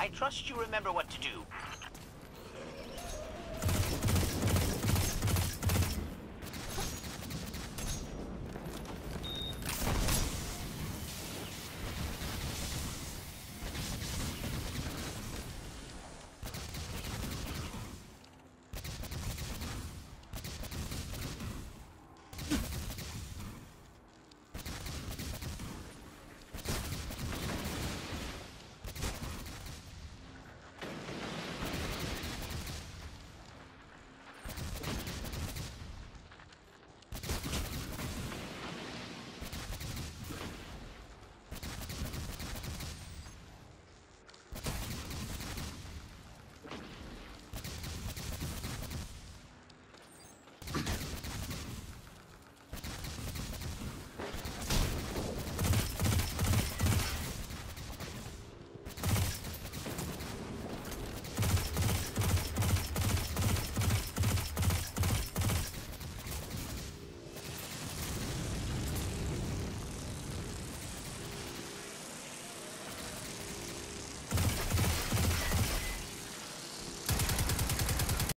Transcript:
I trust you remember what to do.